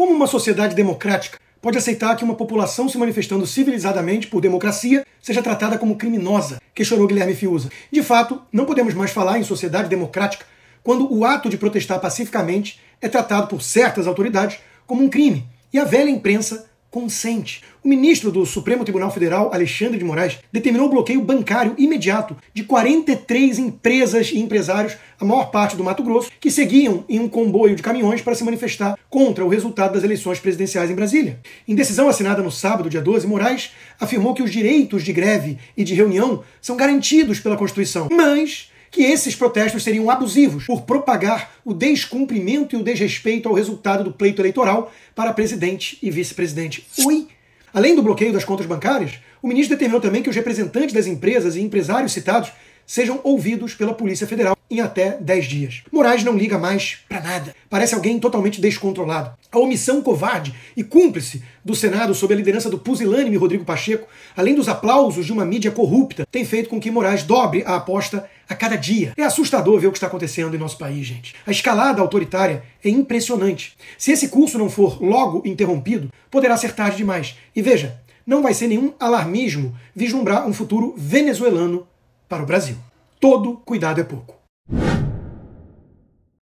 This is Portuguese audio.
Como uma sociedade democrática pode aceitar que uma população se manifestando civilizadamente por democracia seja tratada como criminosa? Questionou Guilherme Fiuza. De fato, não podemos mais falar em sociedade democrática quando o ato de protestar pacificamente é tratado por certas autoridades como um crime e a velha imprensa consente. O ministro do Supremo Tribunal Federal, Alexandre de Moraes, determinou o bloqueio bancário imediato de 43 empresas e empresários, a maior parte do Mato Grosso, que seguiam em um comboio de caminhões para se manifestar contra o resultado das eleições presidenciais em Brasília. Em decisão assinada no sábado, dia 12, Moraes afirmou que os direitos de greve e de reunião são garantidos pela Constituição, mas que esses protestos seriam abusivos por propagar o descumprimento e o desrespeito ao resultado do pleito eleitoral para presidente e vice-presidente. Oi? Além do bloqueio das contas bancárias, o ministro determinou também que os representantes das empresas e empresários citados sejam ouvidos pela Polícia Federal em até 10 dias. Moraes não liga mais para nada. Parece alguém totalmente descontrolado. A omissão covarde e cúmplice do Senado sob a liderança do pusilânime Rodrigo Pacheco, além dos aplausos de uma mídia corrupta, tem feito com que Moraes dobre a aposta a cada dia. É assustador ver o que está acontecendo em nosso país, gente. A escalada autoritária é impressionante. Se esse curso não for logo interrompido, poderá ser tarde demais. E veja, não vai ser nenhum alarmismo vislumbrar um futuro venezuelano para o Brasil. Todo cuidado é pouco.